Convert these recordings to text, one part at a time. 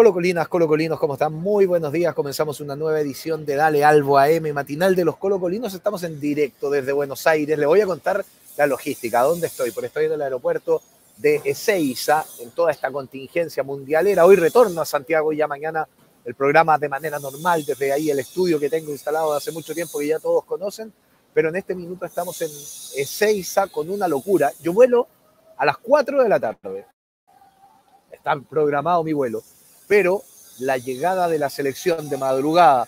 Colocolinas, colocolinos, ¿cómo están? Muy buenos días. Comenzamos una nueva edición de Dale Albo AM, matinal de los colocolinos. Estamos en directo desde Buenos Aires. Le voy a contar la logística. ¿Dónde estoy? Por estoy en el aeropuerto de Ezeiza, en toda esta contingencia mundialera. Hoy retorno a Santiago y ya mañana el programa de manera normal, desde ahí el estudio que tengo instalado hace mucho tiempo que ya todos conocen. Pero en este minuto estamos en Ezeiza con una locura. Yo vuelo a las 4 de la tarde. Está programado mi vuelo pero la llegada de la selección de madrugada,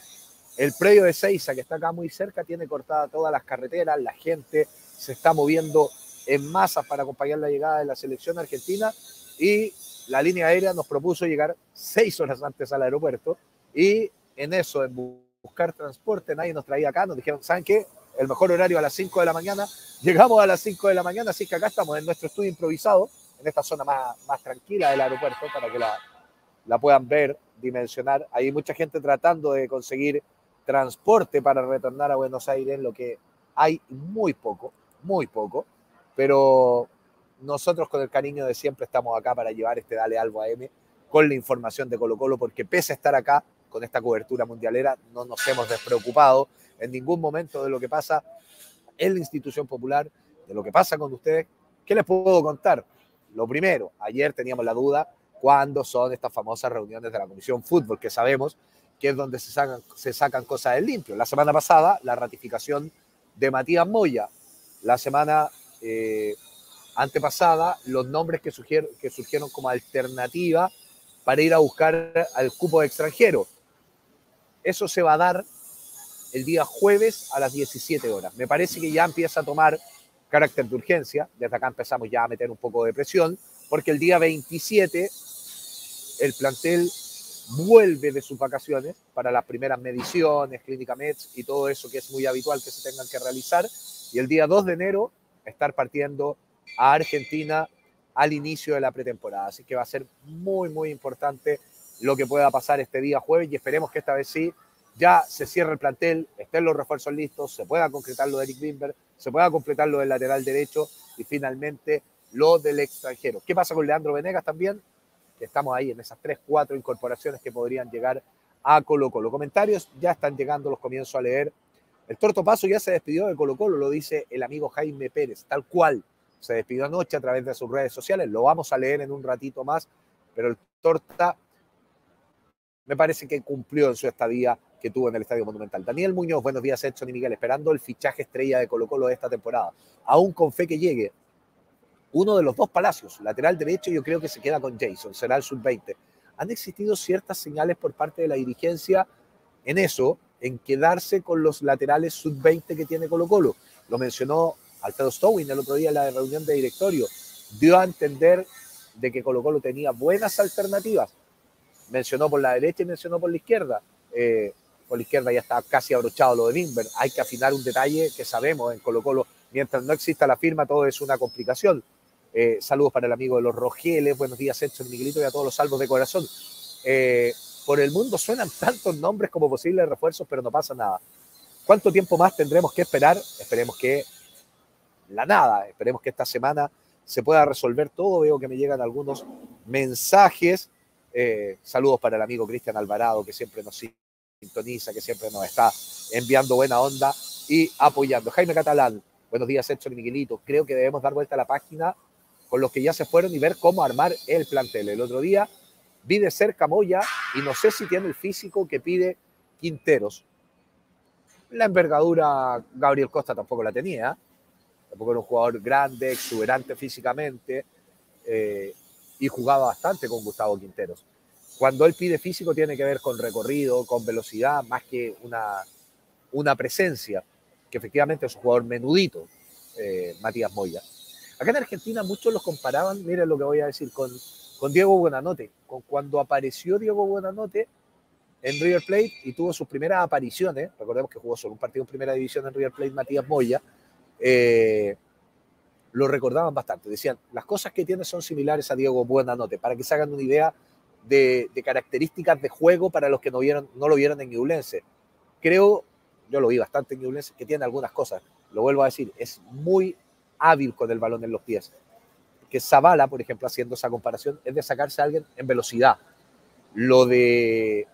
el predio de Seiza, que está acá muy cerca, tiene cortada todas las carreteras, la gente se está moviendo en masas para acompañar la llegada de la selección argentina y la línea aérea nos propuso llegar seis horas antes al aeropuerto y en eso, en buscar transporte, nadie nos traía acá, nos dijeron, ¿saben qué? El mejor horario a las 5 de la mañana. Llegamos a las 5 de la mañana, así que acá estamos en nuestro estudio improvisado, en esta zona más, más tranquila del aeropuerto, para que la, la puedan ver, dimensionar. Hay mucha gente tratando de conseguir transporte para retornar a Buenos Aires, lo que hay muy poco, muy poco, pero nosotros con el cariño de siempre estamos acá para llevar este Dale Albo AM con la información de Colo Colo, porque pese a estar acá con esta cobertura mundialera, no nos hemos despreocupado en ningún momento de lo que pasa en la institución popular, de lo que pasa con ustedes. ¿Qué les puedo contar? Lo primero, ayer teníamos la duda cuando son estas famosas reuniones de la Comisión Fútbol, que sabemos que es donde se sacan, se sacan cosas del limpio. La semana pasada, la ratificación de Matías Moya. La semana eh, antepasada, los nombres que, que surgieron como alternativa para ir a buscar al cupo de extranjero. Eso se va a dar el día jueves a las 17 horas. Me parece que ya empieza a tomar carácter de urgencia. Desde acá empezamos ya a meter un poco de presión, porque el día 27 el plantel vuelve de sus vacaciones para las primeras mediciones, clínica MEDS y todo eso que es muy habitual que se tengan que realizar. Y el día 2 de enero estar partiendo a Argentina al inicio de la pretemporada. Así que va a ser muy, muy importante lo que pueda pasar este día jueves y esperemos que esta vez sí ya se cierre el plantel, estén los refuerzos listos, se pueda concretar lo de Eric Wimber, se pueda completar lo del lateral derecho y finalmente lo del extranjero. ¿Qué pasa con Leandro Venegas también? Estamos ahí en esas tres, cuatro incorporaciones que podrían llegar a Colo Colo. Comentarios ya están llegando, los comienzo a leer. El Torto Paso ya se despidió de Colo Colo, lo dice el amigo Jaime Pérez, tal cual. Se despidió anoche a través de sus redes sociales, lo vamos a leer en un ratito más, pero el Torta me parece que cumplió en su estadía que tuvo en el Estadio Monumental. Daniel Muñoz, buenos días Edson y Miguel, esperando el fichaje estrella de Colo Colo de esta temporada. Aún con fe que llegue, uno de los dos palacios, lateral derecho, yo creo que se queda con Jason, será el sub-20. Han existido ciertas señales por parte de la dirigencia en eso, en quedarse con los laterales sub-20 que tiene Colo Colo. Lo mencionó Alfredo Stowin el otro día en la reunión de directorio. Dio a entender de que Colo Colo tenía buenas alternativas. Mencionó por la derecha y mencionó por la izquierda. Eh, por la izquierda ya está casi abrochado lo de Limber. Hay que afinar un detalle que sabemos en Colo Colo. Mientras no exista la firma, todo es una complicación. Eh, saludos para el amigo de los Rogeles. Buenos días, Edson Miguelito, y a todos los salvos de corazón. Eh, por el mundo suenan tantos nombres como posibles refuerzos, pero no pasa nada. ¿Cuánto tiempo más tendremos que esperar? Esperemos que la nada. Esperemos que esta semana se pueda resolver todo. Veo que me llegan algunos mensajes. Eh, saludos para el amigo Cristian Alvarado, que siempre nos sintoniza, que siempre nos está enviando buena onda y apoyando. Jaime Catalán, buenos días, Edson Miguelito. Creo que debemos dar vuelta a la página con los que ya se fueron y ver cómo armar el plantel. El otro día vi de cerca Moya y no sé si tiene el físico que pide Quinteros. La envergadura Gabriel Costa tampoco la tenía, tampoco era un jugador grande, exuberante físicamente eh, y jugaba bastante con Gustavo Quinteros. Cuando él pide físico tiene que ver con recorrido, con velocidad, más que una, una presencia, que efectivamente es un jugador menudito, eh, Matías Moya. Acá en Argentina muchos los comparaban, miren lo que voy a decir, con, Diego Buenanote, con cuando apareció Diego Buenanote en River Plate y tuvo sus primeras apariciones, recordemos que jugó solo un partido en primera división en River Plate, Matías Moya, eh, lo recordaban bastante, decían, las cosas que tiene son similares a Diego Buenanote, para que se hagan una idea de, características de juego para los que no, vieron, no lo vieron en Ñublense. Creo, yo lo vi bastante en Ñublense, que tiene algunas cosas, lo vuelvo a decir, es muy hábil con el balón en los pies. Que Zavala, por ejemplo, haciendo esa comparación, es de sacarse a alguien en velocidad. Lo de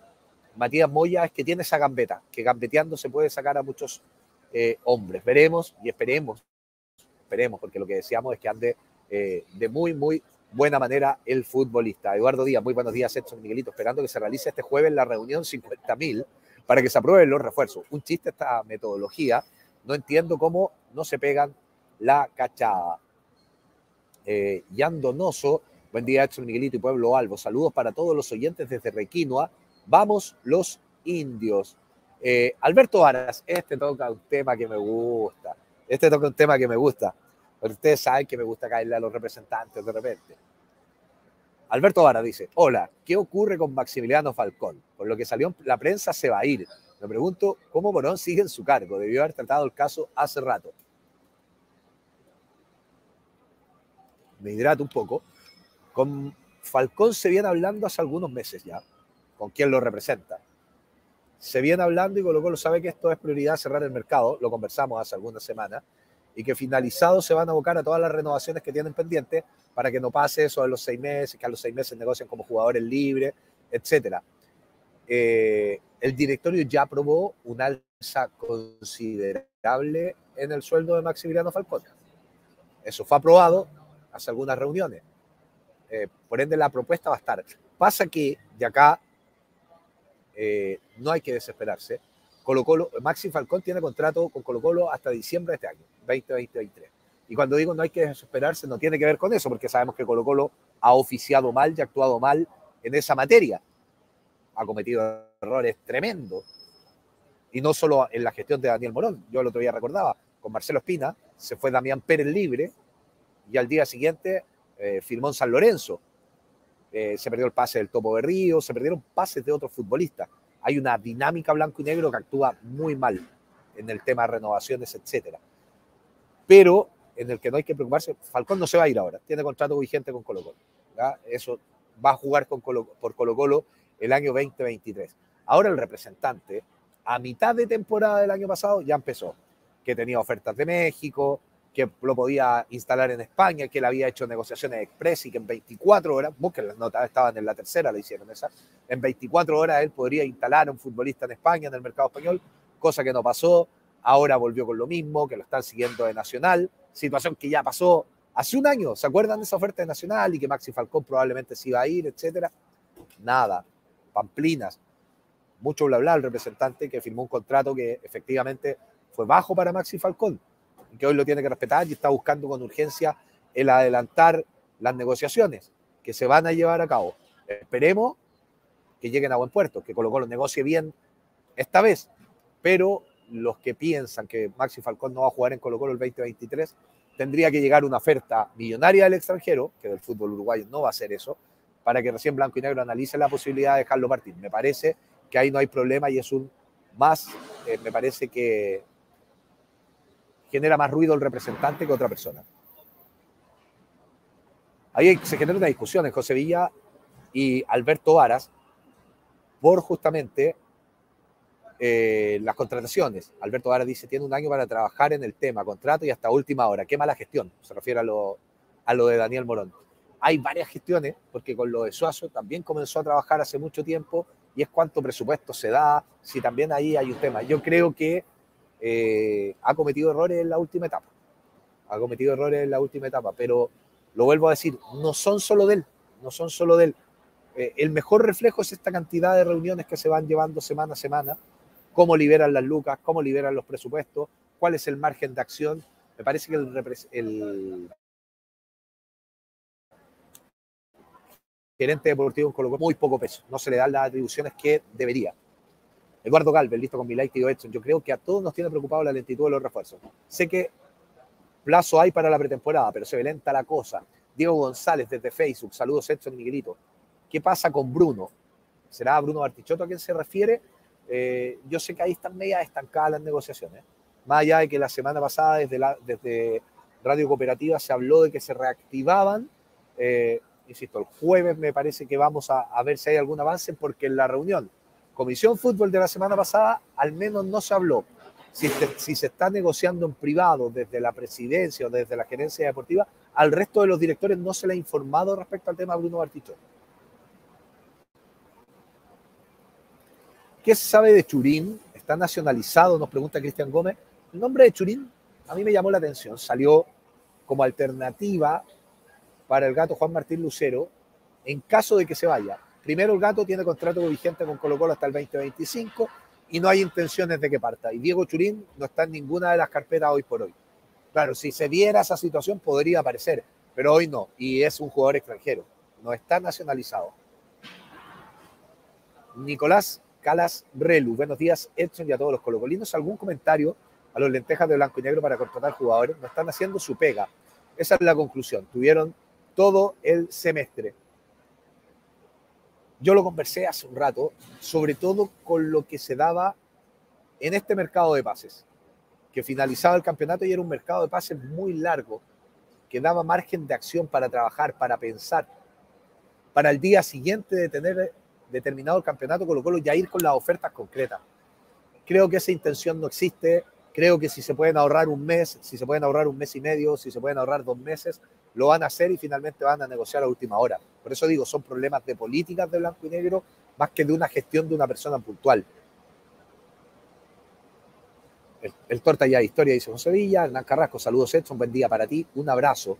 Matías Moya es que tiene esa gambeta, que gambeteando se puede sacar a muchos eh, hombres. Veremos y esperemos, esperemos, porque lo que deseamos es que ande eh, de muy, muy buena manera el futbolista. Eduardo Díaz, muy buenos días, Edson Miguelito, esperando que se realice este jueves la reunión 50.000 para que se aprueben los refuerzos. Un chiste esta metodología, no entiendo cómo no se pegan la cachada. Eh, Donoso, buen día Edson Miguelito y Pueblo Albo, saludos para todos los oyentes desde Requinoa, vamos los indios. Eh, Alberto Aras, este toca un tema que me gusta, este toca un tema que me gusta. Ustedes saben que me gusta caerle a los representantes de repente. Alberto Vara dice, hola, ¿qué ocurre con Maximiliano Falcón? Por lo que salió la prensa se va a ir. Me pregunto cómo Morón sigue en su cargo. Debió haber tratado el caso hace rato. Me hidrato un poco. Con Falcón se viene hablando hace algunos meses ya, con quien lo representa. Se viene hablando y Colo lo sabe que esto es prioridad cerrar el mercado, lo conversamos hace algunas semanas, y que finalizados se van a abocar a todas las renovaciones que tienen pendientes para que no pase eso de los seis meses, que a los seis meses negocian como jugadores libres, etc. Eh, el directorio ya aprobó una alza considerable en el sueldo de Maximiliano Falcón. Eso fue aprobado hace algunas reuniones. Eh, por ende, la propuesta va a estar. Pasa que de acá eh, no hay que desesperarse. Colo Colo, Maxi Falcón tiene contrato con Colo Colo hasta diciembre de este año, 2023. Y cuando digo no hay que desesperarse, no tiene que ver con eso, porque sabemos que Colo Colo ha oficiado mal y actuado mal en esa materia. Ha cometido errores tremendos. Y no solo en la gestión de Daniel Morón, yo el otro día recordaba, con Marcelo Espina, se fue Damián Pérez libre y al día siguiente eh, firmó en San Lorenzo. Eh, se perdió el pase del Topo de Río, se perdieron pases de otros futbolistas hay una dinámica blanco y negro que actúa muy mal en el tema de renovaciones, etcétera. Pero en el que no hay que preocuparse, Falcón no se va a ir ahora, tiene contrato vigente con Colo Colo. Eso va a jugar con por Colo Colo el año 2023. Ahora el representante, a mitad de temporada del año pasado, ya empezó, que tenía ofertas de México, que lo podía instalar en España, que él había hecho negociaciones express y que en 24 horas, busquen las notas, estaban en la tercera, le hicieron esa, en 24 horas él podría instalar a un futbolista en España, en el mercado español, cosa que no pasó, ahora volvió con lo mismo, que lo están siguiendo de Nacional, situación que ya pasó hace un año, ¿se acuerdan de esa oferta de Nacional y que Maxi Falcón probablemente se iba a ir, etcétera? Nada, pamplinas, mucho bla bla, el representante que firmó un contrato que efectivamente fue bajo para Maxi Falcón, que hoy lo tiene que respetar y está buscando con urgencia el adelantar las negociaciones que se van a llevar a cabo. Esperemos que lleguen a buen puerto, que Colo Colo negocie bien esta vez, pero los que piensan que Maxi Falcón no va a jugar en Colo Colo el 2023, tendría que llegar una oferta millonaria del extranjero, que del fútbol uruguayo no va a ser eso, para que recién Blanco y Negro analice la posibilidad de dejarlo partir. Me parece que ahí no hay problema y es un más, eh, me parece que genera más ruido el representante que otra persona. Ahí se genera una discusión en José Villa y Alberto Varas por justamente eh, las contrataciones. Alberto Varas dice, tiene un año para trabajar en el tema, contrato y hasta última hora. Qué mala gestión, se refiere a lo, a lo de Daniel Morón. Hay varias gestiones, porque con lo de Suazo también comenzó a trabajar hace mucho tiempo y es cuánto presupuesto se da, si también ahí hay un tema. Yo creo que eh, ha cometido errores en la última etapa. Ha cometido errores en la última etapa, pero lo vuelvo a decir, no son solo de él, no son solo de él. Eh, el mejor reflejo es esta cantidad de reuniones que se van llevando semana a semana, cómo liberan las lucas, cómo liberan los presupuestos, cuál es el margen de acción. Me parece que el, gerente deportivo colocó muy poco peso, no se le dan las atribuciones que debería. Eduardo Galvez, listo con mi like, tío Edson. Yo creo que a todos nos tiene preocupado la lentitud de los refuerzos. Sé que plazo hay para la pretemporada, pero se ve lenta la cosa. Diego González desde Facebook, saludos Edson Miguelito. ¿Qué pasa con Bruno? ¿Será Bruno Bartichotto a quien se refiere? Eh, yo sé que ahí están media estancadas las negociaciones. Más allá de que la semana pasada desde, Radio Cooperativa se habló de que se reactivaban. Eh, insisto, el jueves me parece que vamos a ver si hay algún avance porque en la reunión Comisión Fútbol de la semana pasada al menos no se habló. Si, se está negociando en privado desde la presidencia o desde la gerencia deportiva, al resto de los directores no se le ha informado respecto al tema Bruno Bartichotto. ¿Qué se sabe de Churín? ¿Está nacionalizado? Nos pregunta Cristian Gómez. El nombre de Churín a mí me llamó la atención. Salió como alternativa para el gato Juan Martín Lucero en caso de que se vaya. Primero, el gato tiene contrato vigente con Colo Colo hasta el 2025 y no hay intenciones de que parta. Y Diego Churín no está en ninguna de las carpetas hoy por hoy. Claro, si se viera esa situación podría aparecer, pero hoy no. Y es un jugador extranjero, no está nacionalizado. Nicolás Calas Relu, buenos días Edson y a todos los colocolinos. ¿Algún comentario a los lentejas de blanco y negro para contratar jugadores? No están haciendo su pega. Esa es la conclusión. Tuvieron todo el semestre. Yo lo conversé hace un rato, sobre todo con lo que se daba en este mercado de pases que finalizaba el campeonato y era un mercado de pases muy largo, que daba margen de acción para trabajar, para pensar, para el día siguiente de tener determinado el campeonato Colo Colo ya ir con las ofertas concretas. Creo que esa intención no existe, creo que si se pueden ahorrar un mes, si se pueden ahorrar un mes y medio, si se pueden ahorrar dos meses, lo van a hacer y finalmente van a negociar a última hora. Por eso digo, son problemas de políticas de blanco y negro más que de una gestión de una persona puntual el, torta ya historia, dice José Villa. Hernán Carrasco, saludos Edson, buen día para ti, un abrazo.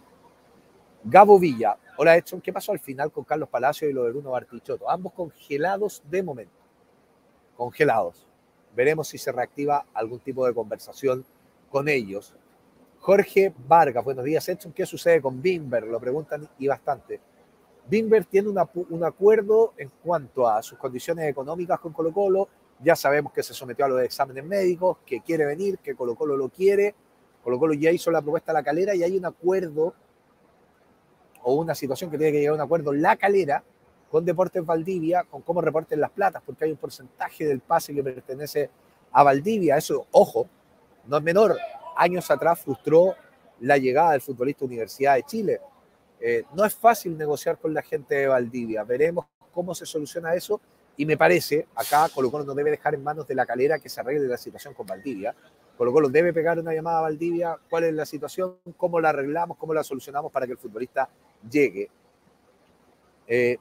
Gabo Villa, hola Edson, ¿qué pasó al final con Carlos Palacio y lo de Bruno Bartichotto? Ambos congelados de momento, congelados. Veremos si se reactiva algún tipo de conversación con ellos. Jorge Vargas, buenos días Edson, ¿qué sucede con Bimber? Lo preguntan y bastante. Bimber tiene un acuerdo en cuanto a sus condiciones económicas con Colo Colo, ya sabemos que se sometió a los exámenes médicos, que quiere venir, que Colo Colo lo quiere. Colo Colo ya hizo la propuesta a la calera y hay un acuerdo o una situación que tiene que llegar a un acuerdo la calera con Deportes Valdivia, con cómo reporten las platas, porque hay un porcentaje del pase que pertenece a Valdivia. Eso, ojo, no es menor. Años atrás frustró la llegada del futbolista Universidad de Chile. Eh, no es fácil negociar con la gente de Valdivia. Veremos cómo se soluciona eso y me parece, acá Colo Colo no debe dejar en manos de la calera que se arregle la situación con Valdivia. Colo Colo debe pegar una llamada a Valdivia, cuál es la situación, cómo la arreglamos, cómo la solucionamos para que el futbolista llegue. Eh,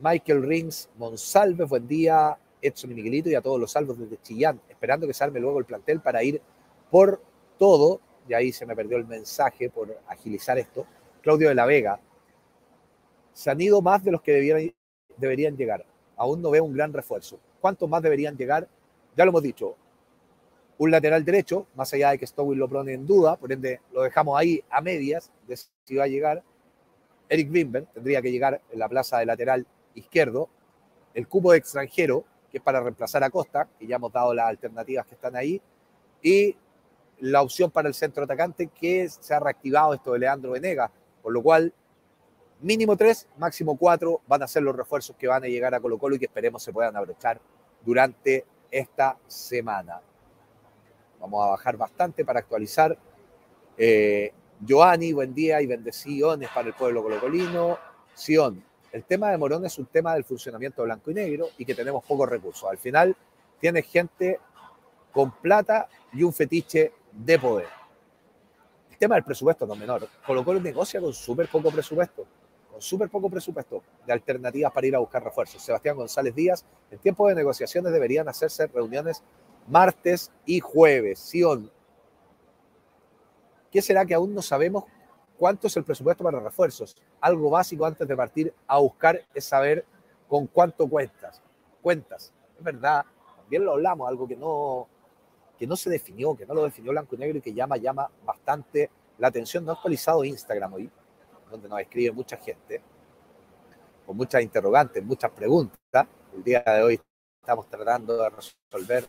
Michael Rings, Monsalve, buen día, Edson y Miguelito y a todos los salvos desde Chillán, esperando que se arme luego el plantel para ir por todo, y ahí se me perdió el mensaje por agilizar esto. Claudio de la Vega, se han ido más de los que deberían llegar. Aún no veo un gran refuerzo. ¿Cuántos más deberían llegar? Ya lo hemos dicho. Un lateral derecho, más allá de que Stowell lo pone en duda, por ende lo dejamos ahí a medias de si va a llegar. Eric Wimber tendría que llegar en la plaza de lateral izquierdo. El cubo de extranjero, que es para reemplazar a Costa, que ya hemos dado las alternativas que están ahí. Y la opción para el centro atacante, que se ha reactivado esto de Leandro Venega, por lo cual mínimo tres, máximo cuatro van a ser los refuerzos que van a llegar a Colo Colo y que esperemos se puedan abrochar durante esta semana. Vamos a bajar bastante para actualizar. Eh, Joanny, buen día y bendiciones para el pueblo colocolino. Sion, el tema de Morón es un tema del funcionamiento blanco y negro y que tenemos pocos recursos. Al final tiene gente con plata y un fetiche de poder. El tema del presupuesto no es menor. Colo Colo negocia con súper poco presupuesto con súper poco presupuesto de alternativas para ir a buscar refuerzos. Sebastián González Díaz, en tiempo de negociaciones deberían hacerse reuniones martes y jueves. Sion, ¿qué será que aún no sabemos cuánto es el presupuesto para refuerzos? Algo básico antes de partir a buscar es saber con cuánto cuentas. Cuentas. Es verdad, también lo hablamos, algo que no, que no se definió, que no lo definió Blanco y Negro y que llama, llama bastante la atención. No ha actualizado Instagram hoy donde nos escribe mucha gente, con muchas interrogantes, muchas preguntas. El día de hoy estamos tratando de resolver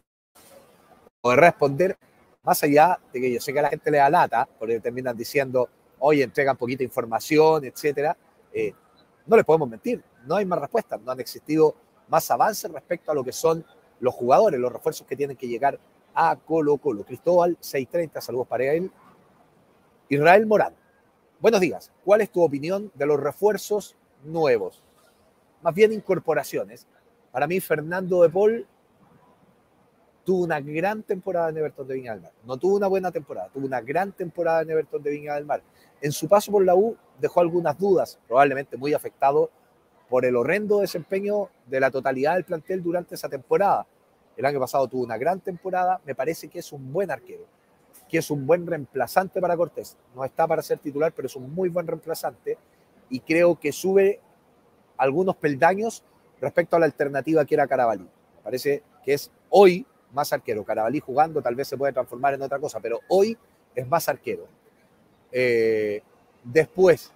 o de responder, más allá de que yo sé que a la gente le da lata, porque terminan diciendo, oye, entregan poquita información, etcétera. Eh, no les podemos mentir, no hay más respuestas, no han existido más avances respecto a lo que son los jugadores, los refuerzos que tienen que llegar a Colo Colo. Cristóbal 630, saludos para él. Israel Morán, Buenos días. ¿Cuál es tu opinión de los refuerzos nuevos? Más bien incorporaciones. Para mí, Fernando de Paul tuvo una gran temporada en Everton de Viña del Mar. No tuvo una buena temporada, tuvo una gran temporada en Everton de Viña del Mar. En su paso por la U dejó algunas dudas, probablemente muy afectado por el horrendo desempeño de la totalidad del plantel durante esa temporada. El año pasado tuvo una gran temporada, me parece que es un buen arquero, que es un buen reemplazante para Cortés. No está para ser titular, pero es un muy buen reemplazante y creo que sube algunos peldaños respecto a la alternativa que era Carabalí. Parece que es hoy más arquero. Carabalí jugando tal vez se puede transformar en otra cosa, pero hoy es más arquero. Eh, después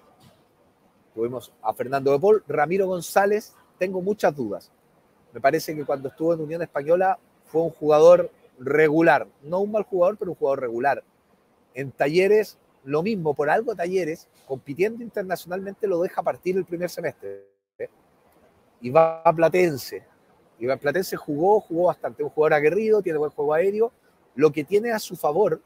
tuvimos a Fernando de Paul, Ramiro González, tengo muchas dudas. Me parece que cuando estuvo en Unión Española fue un jugador regular, no un mal jugador, pero un jugador regular. En talleres, lo mismo, por algo talleres, compitiendo internacionalmente, lo deja partir el primer semestre. Y va a Platense. Y va a Platense jugó, jugó bastante, un jugador aguerrido, tiene buen juego aéreo. Lo que tiene a su favor,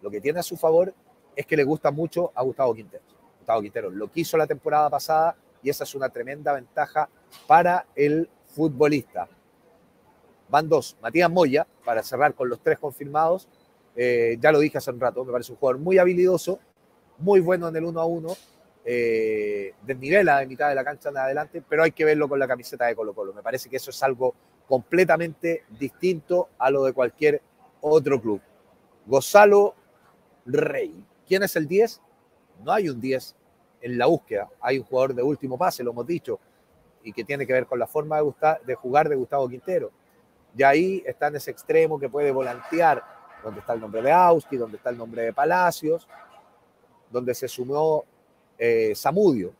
lo que tiene a su favor es que le gusta mucho a Gustavo Quintero. Gustavo Quintero lo quiso la temporada pasada y esa es una tremenda ventaja para el futbolista. Van dos, Matías Moya, para cerrar con los tres confirmados. Eh, ya lo dije hace un rato, me parece un jugador muy habilidoso, muy bueno en el uno a uno, eh, desnivela de mitad de la cancha en adelante, pero hay que verlo con la camiseta de Colo Colo. Me parece que eso es algo completamente distinto a lo de cualquier otro club. Gonzalo Rey. ¿Quién es el 10? No hay un 10 en la búsqueda. Hay un jugador de último pase, lo hemos dicho, y que tiene que ver con la forma de, jugar de Gustavo Quintero. Y ahí está en ese extremo que puede volantear, donde está el nombre de Auski, donde está el nombre de Palacios, donde se sumó eh, Samudio.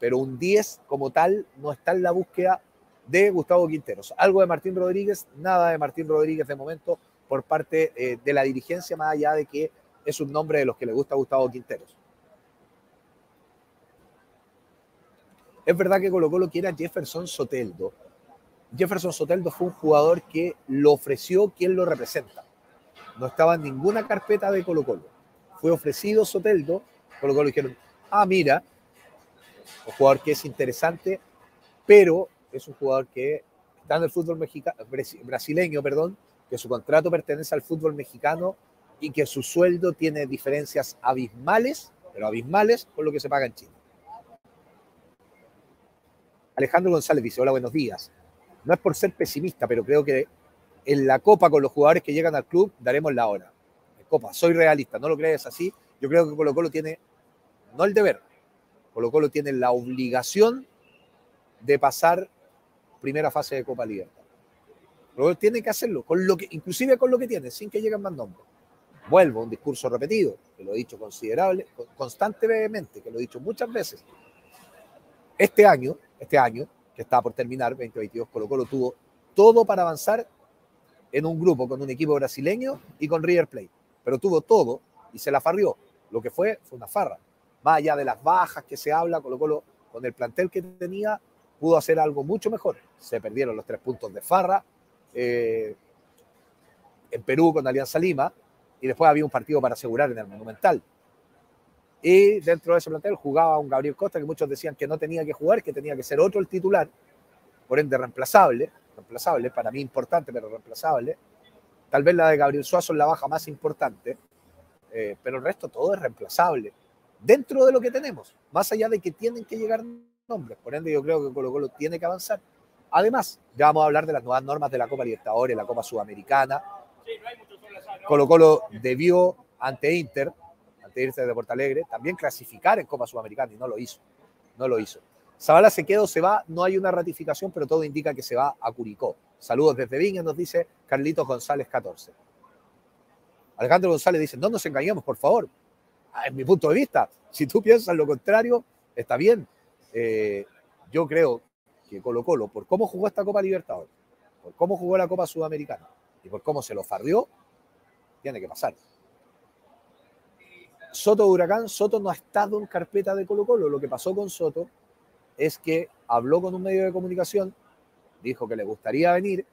Pero un 10 como tal no está en la búsqueda de Gustavo Quinteros. Algo de Martín Rodríguez, nada de Martín Rodríguez de momento por parte eh, de la dirigencia, más allá de que es un nombre de los que le gusta a Gustavo Quinteros. Es verdad que Colo Colo quiere a Jefferson Soteldo. Jefferson Soteldo fue un jugador que lo ofreció quien lo representa. No estaba en ninguna carpeta de Colo Colo. Fue ofrecido Soteldo. Colo Colo dijeron, ah, mira, un jugador que es interesante, pero es un jugador que está en el fútbol mexicano, brasileño, perdón, que su contrato pertenece al fútbol mexicano y que su sueldo tiene diferencias abismales, pero abismales, con lo que se paga en Chile. Alejandro González dice, hola, buenos días. No es por ser pesimista, pero creo que en la Copa con los jugadores que llegan al club daremos la hora. En Copa, soy realista, no lo crees así. Yo creo que Colo Colo tiene, no el deber, Colo Colo tiene la obligación de pasar primera fase de Copa Libertad. Colo tiene que hacerlo, con lo que, inclusive con lo que tiene, sin que lleguen más nombres. Vuelvo a un discurso repetido, que lo he dicho considerable, constantemente, que lo he dicho muchas veces. Este año, este año, que está por terminar, 2022, Colo Colo tuvo todo para avanzar en un grupo con un equipo brasileño y con River Plate. Pero tuvo todo y se la farrió. Lo que fue, fue una farra. Más allá de las bajas que se habla, Colo Colo, con el plantel que tenía, pudo hacer algo mucho mejor. Se perdieron los tres puntos de farra. Eh, en Perú con Alianza Lima, y después había un partido para asegurar en el Monumental. Y dentro de ese plantel jugaba un Gabriel Costa que muchos decían que no tenía que jugar, que tenía que ser otro el titular, por ende reemplazable, reemplazable, para mí importante, pero reemplazable. Tal vez la de Gabriel Suazo es la baja más importante, eh, pero el resto todo es reemplazable. Dentro de lo que tenemos, más allá de que tienen que llegar nombres, por ende yo creo que Colo Colo tiene que avanzar. Además, ya vamos a hablar de las nuevas normas de la Copa Libertadores, la Copa Sudamericana, Colo Colo debió ante Inter, Inter de Porto Alegre, también clasificar en Copa Sudamericana y no lo hizo. No lo hizo. Zabala se quedó, se va, no hay una ratificación, pero todo indica que se va a Curicó. Saludos desde Viña, nos dice Carlitos González 14. Alejandro González dice, no nos engañemos, por favor. Ah, en mi punto de vista, si tú piensas lo contrario, está bien. Eh, yo creo que Colo Colo, por cómo jugó esta Copa Libertadores, por cómo jugó la Copa Sudamericana y por cómo se lo farrió, tiene que pasar. Soto Huracán, Soto no ha estado en carpeta de Colo Colo. Lo que pasó con Soto es que habló con un medio de comunicación, dijo que le gustaría venir,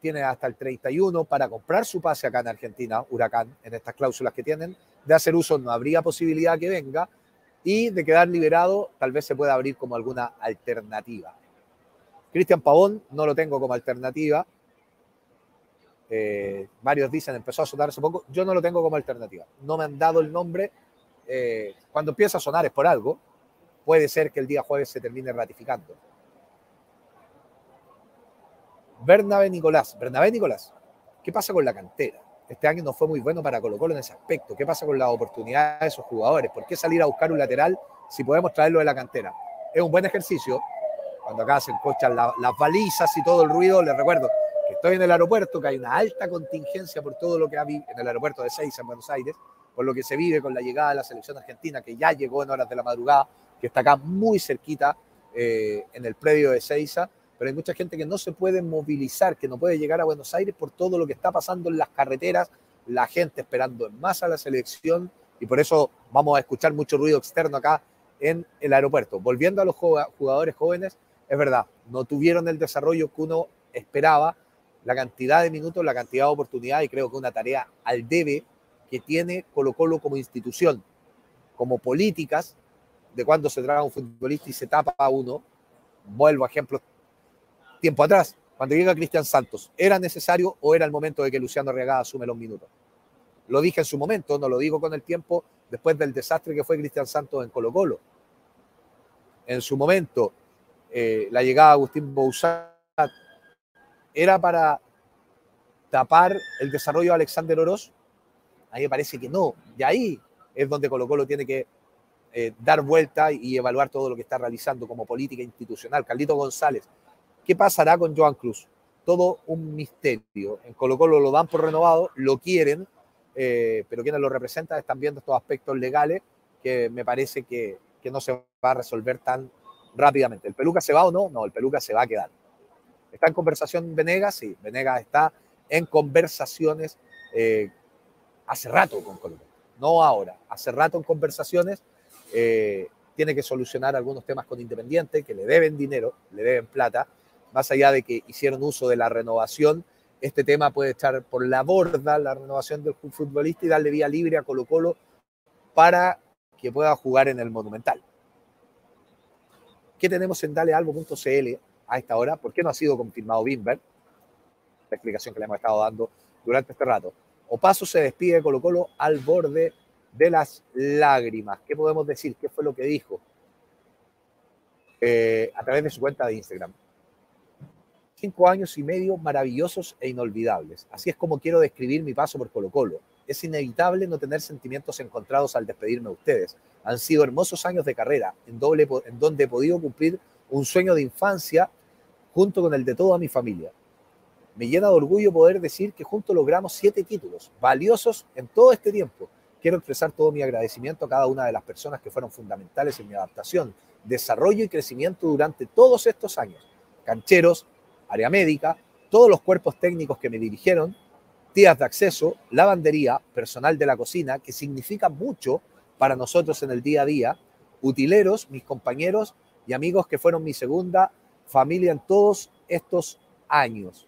tiene hasta el 31 para comprar su pase acá en Argentina, Huracán, en estas cláusulas que tienen, de hacer uso no habría posibilidad que venga y de quedar liberado tal vez se pueda abrir como alguna alternativa. Cristian Pavón no lo tengo como alternativa, eh, varios dicen empezó a sonar hace poco, yo no lo tengo como alternativa. No me han dado el nombre. Eh, cuando empieza a sonar es por algo. puede ser que el día jueves se termine ratificando. Bernabé Nicolás, Bernabé Nicolás, ¿qué pasa con la cantera? Este año no fue muy bueno para Colo Colo en ese aspecto. ¿Qué pasa con la oportunidad de esos jugadores? ¿Por qué salir a buscar un lateral si podemos traerlo de la cantera? Es un buen ejercicio. Cuando acá se encochan las balizas y todo el ruido, les recuerdo estoy en el aeropuerto, que hay una alta contingencia por todo lo que hay en el aeropuerto de Seis en Buenos Aires, por lo que se vive con la llegada de la selección argentina, que ya llegó en horas de la madrugada, que está acá muy cerquita eh, en el predio de Seiza pero hay mucha gente que no se puede movilizar, que no puede llegar a Buenos Aires por todo lo que está pasando en las carreteras, la gente esperando en masa la selección y por eso vamos a escuchar mucho ruido externo acá en el aeropuerto. Volviendo a los jugadores jóvenes, es verdad, no tuvieron el desarrollo que uno esperaba, la cantidad de minutos, la cantidad de oportunidades y creo que una tarea al debe que tiene Colo Colo como institución, como políticas de cuando se traga un futbolista y se tapa a uno. Vuelvo a ejemplos tiempo atrás, cuando llega Cristian Santos, ¿era necesario o era el momento de que Luciano Arriagada asume los minutos? Lo dije en su momento, no lo digo con el tiempo, después del desastre que fue Cristian Santos en Colo Colo. En su momento, eh, la llegada de Agustín Bouzat era para tapar el desarrollo de Alexander Oroz. A mí me parece que no. Y ahí es donde Colo Colo tiene que eh, dar vuelta y evaluar todo lo que está realizando como política institucional. Carlito González ¿Qué pasará con Joan Cruz? Todo un misterio. En Colo Colo lo dan por renovado, lo quieren, eh, pero quienes lo representan están viendo estos aspectos legales que me parece que, no se va a resolver tan rápidamente. ¿El Peluca se va o no? No, el Peluca se va a quedar. ¿Está en conversación Venegas? Sí, Venegas está en conversaciones eh, hace rato con Colo Colo. No ahora, hace rato en conversaciones. Eh, tiene que solucionar algunos temas con Independiente, que le deben dinero, le deben plata, más allá de que hicieron uso de la renovación, este tema puede estar por la borda, la renovación del futbolista y darle vía libre a Colo Colo para que pueda jugar en el Monumental. ¿Qué tenemos en dalealbo.cl a esta hora? ¿Por qué no ha sido confirmado Bimber? La explicación que le hemos estado dando durante este rato. Opaso se despide de Colo Colo al borde de las lágrimas. ¿Qué podemos decir? ¿Qué fue lo que dijo? Eh, a través de su cuenta de Instagram cinco años y medio maravillosos e inolvidables. Así es como quiero describir mi paso por Colo Colo. Es inevitable no tener sentimientos encontrados al despedirme de ustedes. Han sido hermosos años de carrera, en, doble, en donde he podido cumplir un sueño de infancia junto con el de toda mi familia. Me llena de orgullo poder decir que juntos logramos siete títulos, valiosos en todo este tiempo. Quiero expresar todo mi agradecimiento a cada una de las personas que fueron fundamentales en mi adaptación, desarrollo y crecimiento durante todos estos años. Cancheros, área médica, todos los cuerpos técnicos que me dirigieron, tías de acceso, lavandería, personal de la cocina, que significa mucho para nosotros en el día a día, utileros, mis compañeros y amigos que fueron mi segunda familia en todos estos años.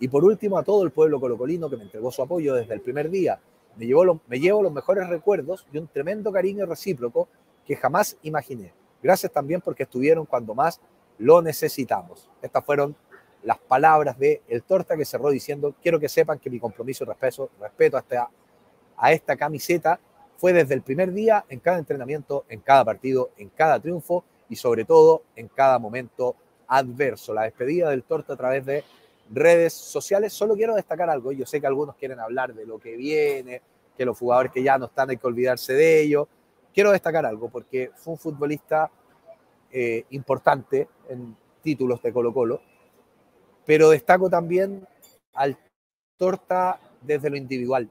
Y por último, a todo el pueblo colocolino que me entregó su apoyo desde el primer día. Me, llevo me llevo los mejores recuerdos y un tremendo cariño recíproco que jamás imaginé. Gracias también porque estuvieron cuando más lo necesitamos. Estas fueron las palabras de El Torta que cerró diciendo, quiero que sepan que mi compromiso y respeto, respeto a esta camiseta fue desde el primer día, en cada entrenamiento, en cada partido, en cada triunfo y sobre todo en cada momento adverso. La despedida del Torta a través de redes sociales. Solo quiero destacar algo, yo sé que algunos quieren hablar de lo que viene, que los jugadores que ya no están hay que olvidarse de ello. Quiero destacar algo porque fue un futbolista eh, importante en títulos de Colo Colo, pero destaco también al Torta desde lo individual.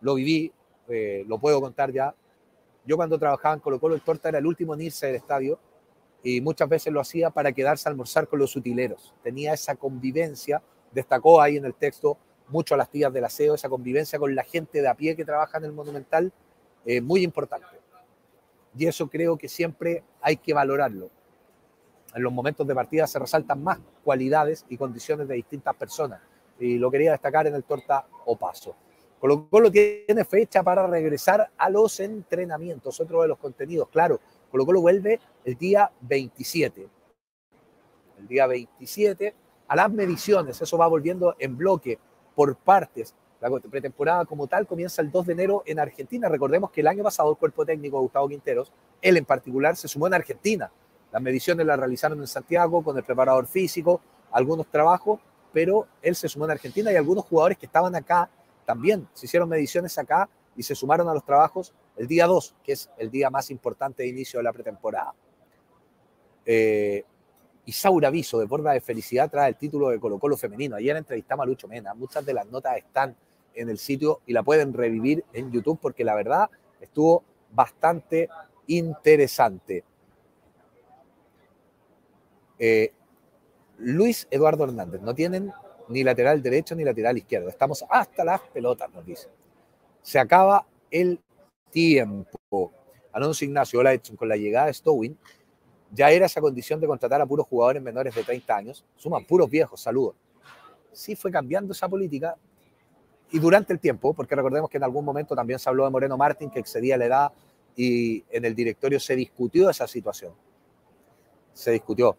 Lo viví, eh, lo puedo contar ya. Yo cuando trabajaba en Colo Colo, el Torta era el último en irse del estadio y muchas veces lo hacía para quedarse a almorzar con los utileros. Tenía esa convivencia, destacó ahí en el texto mucho a las tías del aseo, esa convivencia con la gente de a pie que trabaja en el Monumental, eh, muy importante. Y eso creo que siempre hay que valorarlo en los momentos de partida se resaltan más cualidades y condiciones de distintas personas. Y lo quería destacar en el torta o paso. Colo Colo tiene fecha para regresar a los entrenamientos, otro de los contenidos. Claro, Colo Colo vuelve el día 27. El día 27 a las mediciones, eso va volviendo en bloque por partes. La pretemporada como tal comienza el 2 de enero en Argentina. Recordemos que el año pasado el cuerpo técnico de Gustavo Quinteros, él en particular, se sumó en Argentina. Las mediciones las realizaron en Santiago con el preparador físico, algunos trabajos, pero él se sumó en Argentina y algunos jugadores que estaban acá también se hicieron mediciones acá y se sumaron a los trabajos el día 2, que es el día más importante de inicio de la pretemporada. Eh, Isaura Viso, de Borda de Felicidad, trae el título de Colo Colo femenino. Ayer entrevistamos a Lucho Mena. Muchas de las notas están en el sitio y la pueden revivir en YouTube porque la verdad estuvo bastante interesante. Eh, Luis Eduardo Hernández, no tienen ni lateral derecho ni lateral izquierdo. Estamos hasta las pelotas, nos dice. Se acaba el tiempo. Alonso Ignacio, con la llegada de Stowin, ya era esa condición de contratar a puros jugadores menores de 30 años. Suman puros viejos, saludos. Sí fue cambiando esa política y durante el tiempo, porque recordemos que en algún momento también se habló de Moreno Martín, que excedía la edad, y en el directorio se discutió esa situación. Se discutió.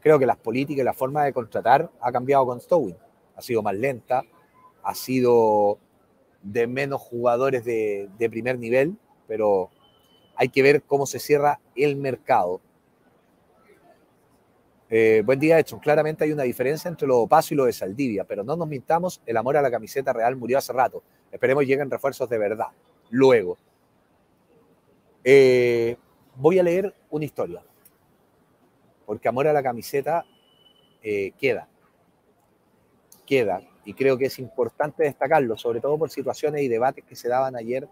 Creo que las políticas y la forma de contratar ha cambiado con Stowin. Ha sido más lenta, ha sido de menos jugadores de, de primer nivel, pero hay que ver cómo se cierra el mercado. Eh, buen día, Edson. Claramente hay una diferencia entre lo opaso y lo de Saldivia, pero no nos mintamos, el amor a la camiseta real murió hace rato. Esperemos lleguen refuerzos de verdad. Luego, eh, voy a leer una historia, porque amor a la camiseta eh, queda, queda, y creo que es importante destacarlo, sobre todo por situaciones y debates que se daban ayer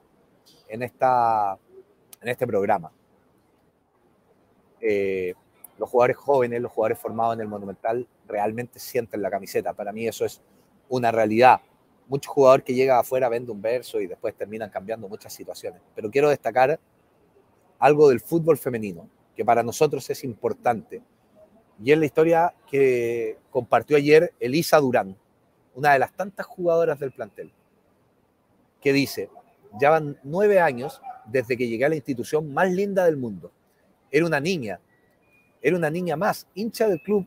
en, esta, en este programa. Eh, los jugadores jóvenes, los jugadores formados en el Monumental realmente sienten la camiseta. Para mí eso es una realidad. Muchos jugadores que llegan afuera venden un verso y después terminan cambiando muchas situaciones. Pero quiero destacar algo del fútbol femenino, que para nosotros es importante. Y es la historia que compartió ayer Elisa Durán, una de las tantas jugadoras del plantel, que dice, ya van nueve años desde que llegué a la institución más linda del mundo. Era una niña, era una niña más, hincha del club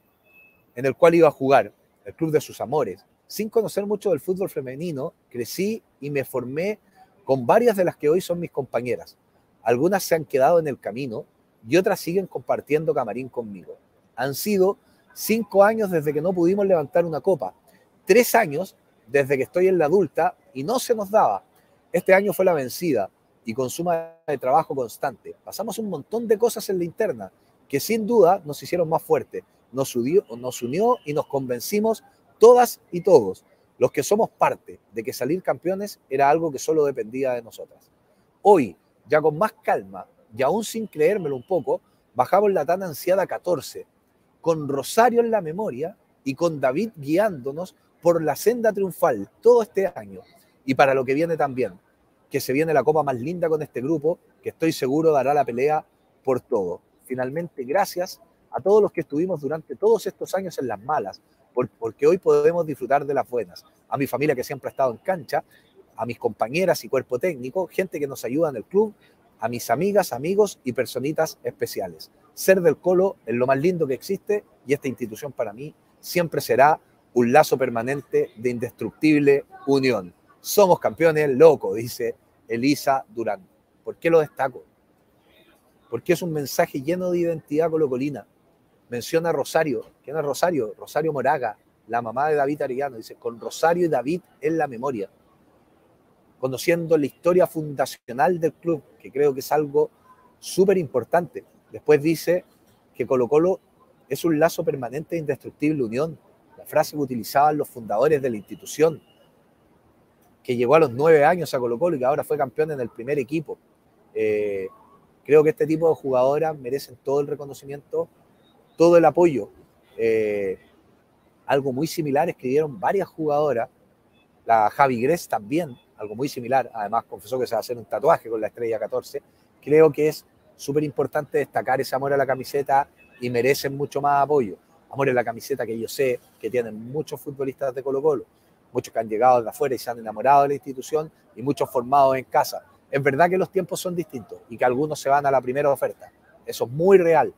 en el cual iba a jugar, el club de sus amores. Sin conocer mucho del fútbol femenino, crecí y me formé con varias de las que hoy son mis compañeras. Algunas se han quedado en el camino y otras siguen compartiendo camarín conmigo. Han sido cinco años desde que no pudimos levantar una copa, tres años desde que estoy en la adulta y no se nos daba. Este año fue la vencida y con suma de trabajo constante. Pasamos un montón de cosas en la interna que sin duda nos hicieron más fuertes, nos, unió y nos convencimos todas y todos, los que somos parte de que salir campeones era algo que solo dependía de nosotras. Hoy, ya con más calma y aún sin creérmelo un poco, bajamos la tan ansiada 14, con Rosario en la memoria y con David guiándonos por la senda triunfal todo este año y para lo que viene también, que se viene la copa más linda con este grupo, que estoy seguro dará la pelea por todo finalmente gracias a todos los que estuvimos durante todos estos años en las malas, porque hoy podemos disfrutar de las buenas. A mi familia que siempre ha estado en cancha, a mis compañeras y cuerpo técnico, gente que nos ayuda en el club, a mis amigas, amigos y personitas especiales. Ser del Colo es lo más lindo que existe y esta institución para mí siempre será un lazo permanente de indestructible unión. Somos campeones, loco, dice Elisa Durán. ¿Por qué lo destaco? porque es un mensaje lleno de identidad colocolina. Menciona a Rosario. ¿Quién es Rosario? Rosario Moraga, la mamá de David Arellano. Dice, con Rosario y David en la memoria. Conociendo la historia fundacional del club, que creo que es algo súper importante. Después dice que Colo Colo es un lazo permanente de indestructible unión. Frase que utilizaban los fundadores de la institución, que llegó a los nueve años a Colo Colo y que ahora fue campeón en el primer equipo. Eh, Creo que este tipo de jugadoras merecen todo el reconocimiento, todo el apoyo. Eh, algo muy similar escribieron varias jugadoras, la Javi Gress también, algo muy similar, además confesó que se va a hacer un tatuaje con la estrella 14. Creo que es súper importante destacar ese amor a la camiseta y merecen mucho más apoyo. Amor a la camiseta que yo sé que tienen muchos futbolistas de Colo Colo, muchos que han llegado de afuera y se han enamorado de la institución y muchos formados en casa es verdad que los tiempos son distintos y que algunos se van a la primera oferta. Eso es muy real.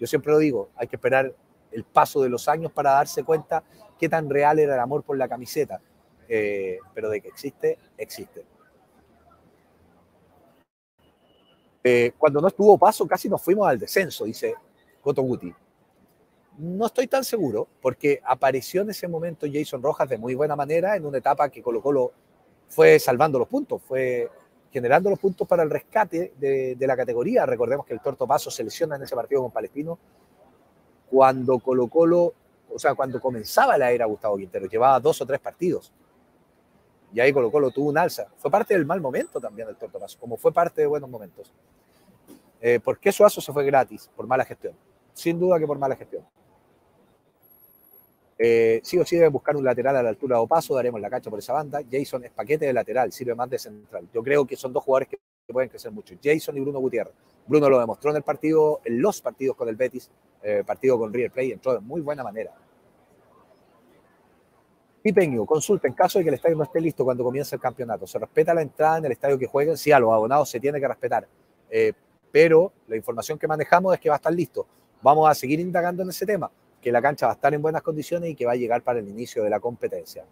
Yo siempre lo digo, hay que esperar el paso de los años para darse cuenta qué tan real era el amor por la camiseta. eh, pero de que existe, existe. Eh, cuando no estuvo paso, casi nos fuimos al descenso, dice Coto Guti. No estoy tan seguro, porque apareció en ese momento Jason Rojas de muy buena manera en una etapa que Colo Colo fue salvando los puntos, fue generando los puntos para el rescate de, la categoría. Recordemos que el Torto Paso se en ese partido con Palestino cuando Colo Colo, o sea, cuando comenzaba la era Gustavo Quintero, llevaba dos o tres partidos. Y ahí Colo Colo tuvo un alza. Fue parte del mal momento también del Torto Paso, como fue parte de buenos momentos. Eh, ¿Por qué Suazo se fue gratis? Por mala gestión. Sin duda que por mala gestión. Eh, sí o sí deben buscar un lateral a la altura de Opaso, daremos la cancha por esa banda. Jason es paquete de lateral, sirve más de central. Yo creo que son dos jugadores que pueden crecer mucho. Jason y Bruno Gutiérrez. Bruno lo demostró en el partido, en los partidos con el Betis, eh, partido con River Plate, entró de muy buena manera. Pipeño, consulta, en caso de que el estadio no esté listo cuando comience el campeonato, ¿se respeta la entrada en el estadio que jueguen? Sí, a los abonados se tiene que respetar. Eh, pero la información que manejamos es que va a estar listo. Vamos a seguir indagando en ese tema que la cancha va a estar en buenas condiciones y que va a llegar para el inicio de la competencia.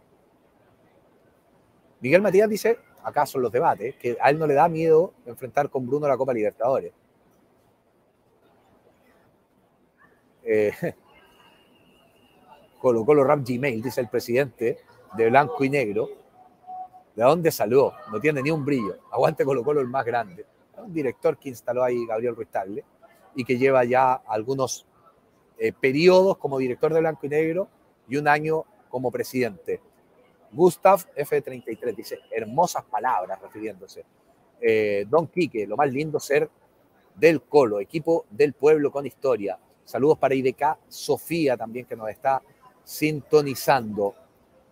Miguel Matías dice, acá son los debates, que a él no le da miedo enfrentar con Bruno la Copa Libertadores. Eh, Colo Colo Rap Gmail, dice el presidente de Blanco y Negro. ¿De dónde salió? No tiene ni un brillo. Aguante Colo Colo el más grande. Un director que instaló ahí Gabriel Ruiz y que lleva ya algunos eh, periodos como director de Blanco y Negro y un año como presidente. Gustav F33 dice, hermosas palabras refiriéndose. Eh, Don Quique, lo más lindo ser del Colo, equipo del pueblo con historia. Saludos para IDK Sofía también que nos está sintonizando.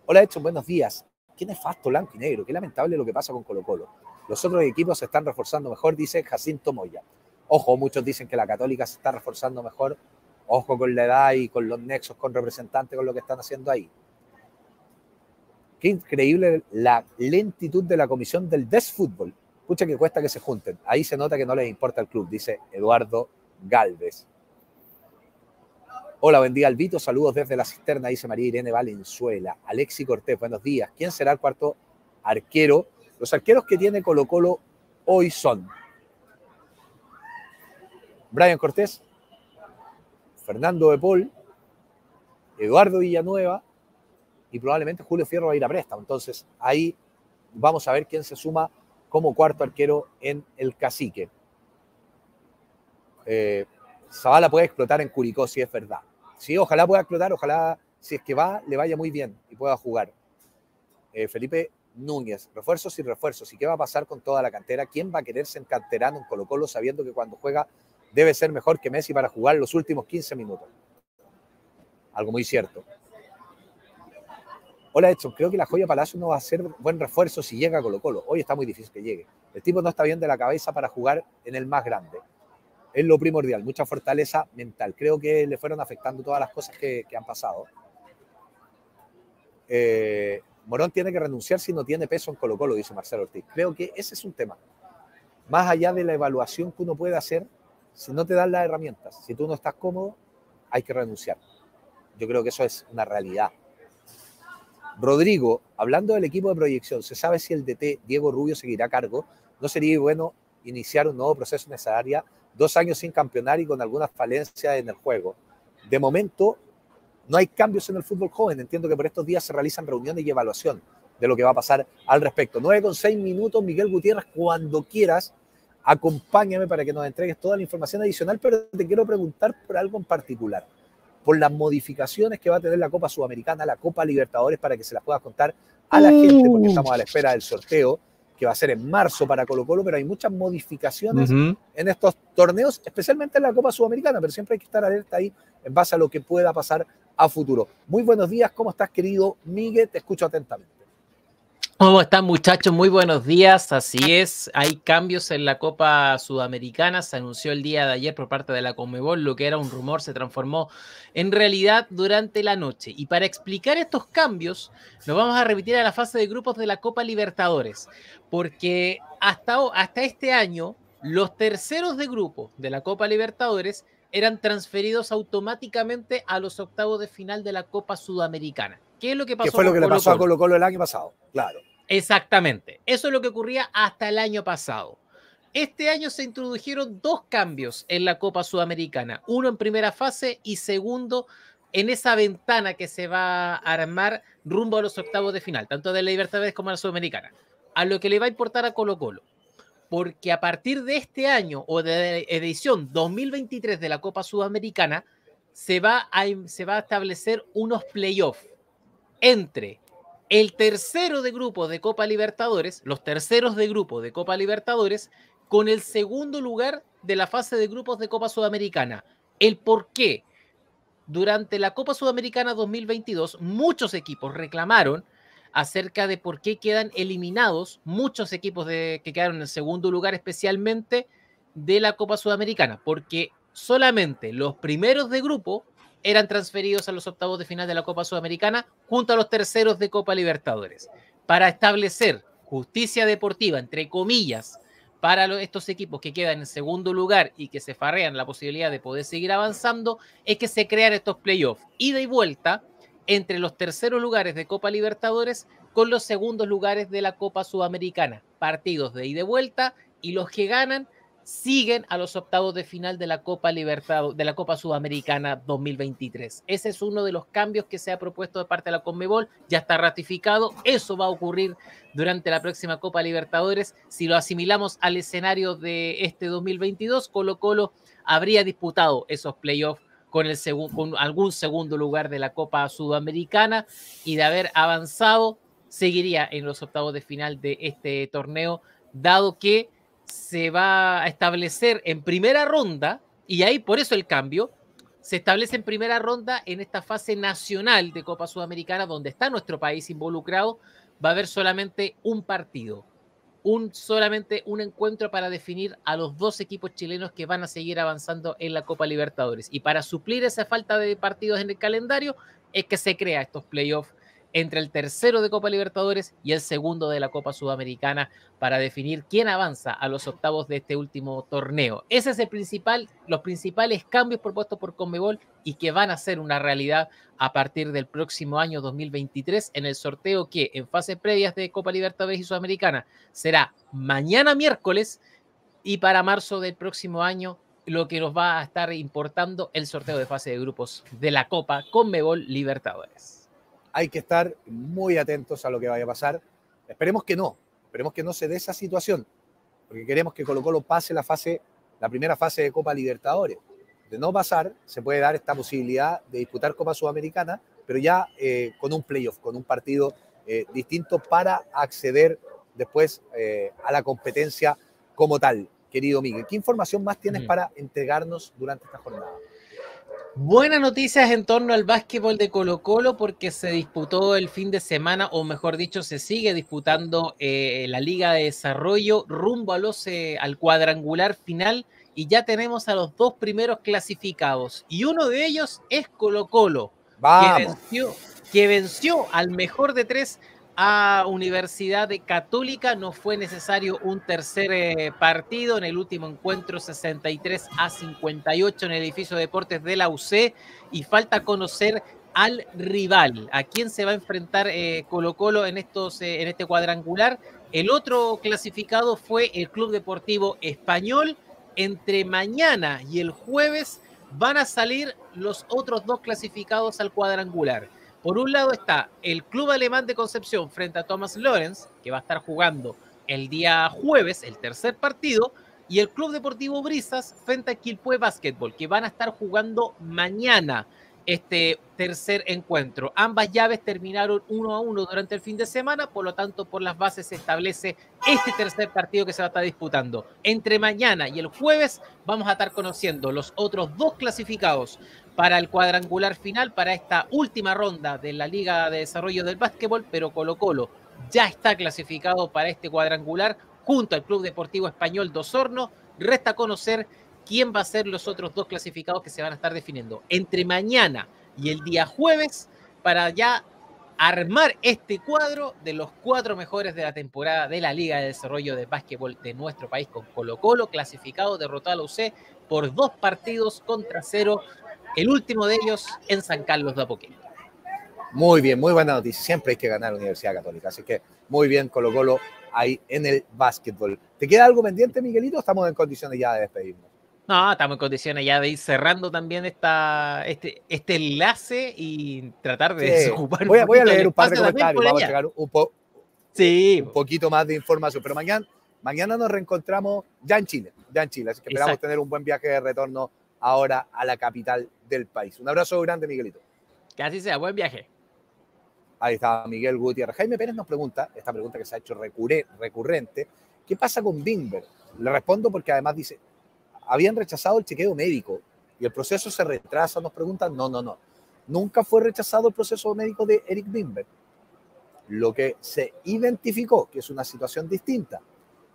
Hola Edson, buenos días. Qué nefasto blanco y negro, qué lamentable lo que pasa con Colo Colo. Los otros equipos se están reforzando mejor, dice Jacinto Moya. Ojo, muchos dicen que la Católica se está reforzando mejor Ojo con la edad y con los nexos con representantes, con lo que están haciendo ahí. Qué increíble la lentitud de la comisión del Desfútbol. Escucha que cuesta que se junten. Ahí se nota que no les importa el club, dice Eduardo Galvez. Hola, buen día, Albito. Saludos desde la cisterna, dice María Irene Valenzuela. Alexi Cortés, buenos días. ¿Quién será el cuarto arquero? Los arqueros que tiene Colo Colo hoy son Brian Cortés, Fernando de Paul, Eduardo Villanueva y probablemente Julio Fierro va a ir a préstamo. Entonces ahí vamos a ver quién se suma como cuarto arquero en el cacique. Eh, puede explotar en Curicó, si es verdad. Sí, ojalá pueda explotar, ojalá, si es que va, le vaya muy bien y pueda jugar. Eh, Felipe Núñez, refuerzos y refuerzos. ¿Y qué va a pasar con toda la cantera? ¿Quién va a quererse en canterano en Colo Colo sabiendo que cuando juega debe ser mejor que Messi para jugar los últimos 15 minutos. Algo muy cierto. Hola Edson, creo que la Joya Palacio no va a ser buen refuerzo si llega a Colo Colo. Hoy está muy difícil que llegue. El tipo no está bien de la cabeza para jugar en el más grande. Es lo primordial, mucha fortaleza mental. Creo que le fueron afectando todas las cosas que, han pasado. Eh, Morón tiene que renunciar si no tiene peso en Colo Colo, dice Marcelo Ortiz. Creo que ese es un tema. Más allá de la evaluación que uno puede hacer, si no te dan las herramientas, si tú no estás cómodo, hay que renunciar. Yo creo que eso es una realidad. Rodrigo, hablando del equipo de proyección, ¿se sabe si el DT Diego Rubio seguirá a cargo? ¿No sería bueno iniciar un nuevo proceso en esa área? Dos años sin campeonar y con algunas falencias en el juego. De momento, no hay cambios en el fútbol joven. Entiendo que por estos días se realizan reuniones y evaluación de lo que va a pasar al respecto. 9 con 6 minutos, Miguel Gutiérrez, cuando quieras acompáñame para que nos entregues toda la información adicional, pero te quiero preguntar por algo en particular, por las modificaciones que va a tener la Copa Sudamericana, la Copa Libertadores, para que se las puedas contar a la gente, porque estamos a la espera del sorteo, que va a ser en marzo para Colo Colo, pero hay muchas modificaciones en estos torneos, especialmente en la Copa Sudamericana, pero siempre hay que estar alerta ahí en base a lo que pueda pasar a futuro. Muy buenos días, ¿cómo estás querido Miguel? Te escucho atentamente. ¿Cómo están muchachos? Muy buenos días. Así es, hay cambios en la Copa Sudamericana. Se anunció el día de ayer por parte de la Comebol, lo que era un rumor se transformó en realidad durante la noche. Y para explicar estos cambios, nos vamos a remitir a la fase de grupos de la Copa Libertadores, porque hasta, hasta este año los terceros de grupo de la Copa Libertadores eran transferidos automáticamente a los octavos de final de la Copa Sudamericana. ¿Qué es lo que pasó? ¿Qué fue lo que le pasó a Colo Colo el año pasado? Claro. Exactamente. Eso es lo que ocurría hasta el año pasado. Este año se introdujeron dos cambios en la Copa Sudamericana, uno en primera fase y segundo en esa ventana que se va a armar rumbo a los octavos de final, tanto de la Libertadores como de la Sudamericana. A lo que le va a importar a Colo Colo, porque a partir de este año o de la edición 2023 de la Copa Sudamericana, se va a, se va a establecer unos playoffs entre el tercero de grupo de Copa Libertadores, los terceros de grupo de Copa Libertadores, con el segundo lugar de la fase de grupos de Copa Sudamericana. El por qué. Durante la Copa Sudamericana 2022, muchos equipos reclamaron acerca de por qué quedan eliminados muchos equipos que quedaron en segundo lugar, especialmente de la Copa Sudamericana, porque solamente los primeros de grupo eran transferidos a los octavos de final de la Copa Sudamericana junto a los terceros de Copa Libertadores, para establecer justicia deportiva, entre comillas, para estos equipos que quedan en segundo lugar y que se farrean la posibilidad de poder seguir avanzando, es que se crean estos playoffs, ida y vuelta entre los terceros lugares de Copa Libertadores con los segundos lugares de la Copa Sudamericana. Partidos de ida y vuelta y los que ganan siguen a los octavos de final de la Copa Libertad, de la Copa Sudamericana 2023. Ese es uno de los cambios que se ha propuesto de parte de la Conmebol, ya está ratificado, eso va a ocurrir durante la próxima Copa Libertadores. Si lo asimilamos al escenario de este 2022, Colo Colo habría disputado esos playoffs con, el con algún segundo lugar de la Copa Sudamericana y de haber avanzado, seguiría en los octavos de final de este torneo, dado que se va a establecer en primera ronda, y ahí por eso el cambio, se establece en primera ronda en esta fase nacional de Copa Sudamericana, donde está nuestro país involucrado, va a haber solamente un partido, un, solamente un encuentro para definir a los dos equipos chilenos que van a seguir avanzando en la Copa Libertadores. Y para suplir esa falta de partidos en el calendario, es que se crea estos playoffs entre el tercero de Copa Libertadores y el segundo de la Copa Sudamericana para definir quién avanza a los octavos de este último torneo. Ese es el principal, los principales cambios propuestos por Conmebol y que van a ser una realidad a partir del próximo año 2023 en el sorteo que en fases previas de Copa Libertadores y Sudamericana será mañana miércoles y para marzo del próximo año lo que nos va a estar importando el sorteo de fase de grupos de la Copa Conmebol Libertadores hay que estar muy atentos a lo que vaya a pasar. Esperemos que no, esperemos que no se dé esa situación, porque queremos que Colo Colo pase la fase, la primera fase de Copa Libertadores. De no pasar, se puede dar esta posibilidad de disputar Copa Sudamericana, pero ya eh, con un playoff, con un partido eh, distinto para acceder después eh, a la competencia como tal. Querido Miguel, ¿qué información más tienes para entregarnos durante esta jornada? Buenas noticias en torno al básquetbol de Colo Colo porque se disputó el fin de semana, o mejor dicho, se sigue disputando eh, la Liga de Desarrollo rumbo a los, eh, al cuadrangular final y ya tenemos a los dos primeros clasificados y uno de ellos es Colo Colo, que venció, que venció al mejor de tres a Universidad Católica. No fue necesario un tercer eh, partido en el último encuentro 63 a 58 en el edificio de deportes de la UC y falta conocer al rival, a quién se va a enfrentar eh, Colo Colo en, estos, eh, en este cuadrangular. El otro clasificado fue el Club Deportivo Español. Entre mañana y el jueves van a salir los otros dos clasificados al cuadrangular. Por un lado está el Club Alemán de Concepción frente a Thomas Lorenz, que va a estar jugando el día jueves, el tercer partido, y el Club Deportivo Brisas frente a Quilpue Basketball, que van a estar jugando mañana este tercer encuentro. Ambas llaves terminaron uno a uno durante el fin de semana, por lo tanto, por las bases se establece este tercer partido que se va a estar disputando. Entre mañana y el jueves vamos a estar conociendo los otros dos clasificados para el cuadrangular final, para esta última ronda de la Liga de Desarrollo del Básquetbol, pero Colo Colo ya está clasificado para este cuadrangular junto al Club Deportivo Español Dosorno. Resta conocer quién va a ser los otros dos clasificados que se van a estar definiendo entre mañana y el día jueves para ya armar este cuadro de los cuatro mejores de la temporada de la Liga de Desarrollo de Básquetbol de nuestro país con Colo Colo, clasificado, derrotado a la UC por dos partidos contra cero, el último de ellos en San Carlos de Apoquindo. Muy bien, muy buena noticia. Siempre hay que ganar la Universidad Católica. Así que muy bien, Colo Colo ahí en el básquetbol. ¿Te queda algo pendiente, Miguelito? Estamos en condiciones ya de despedirnos. No, estamos en condiciones ya de ir cerrando también esta, este, este enlace y tratar de desocupar. Voy, voy a leer un par de comentarios, vamos a llegar un, sí. un poquito más de información. Pero mañana, mañana nos reencontramos ya en Chile, ya en Chile. Así que esperamos tener un buen viaje de retorno ahora a la capital del país. Un abrazo grande, Miguelito. Que así sea, buen viaje. Ahí está Miguel Gutiérrez. Jaime Pérez nos pregunta, esta pregunta que se ha hecho recurrente, ¿qué pasa con Bimber? Le respondo porque además dice, habían rechazado el chequeo médico y el proceso se retrasa, nos preguntan, no, no, no. Nunca fue rechazado el proceso médico de Eric Bimber. Lo que se identificó, que es una situación distinta,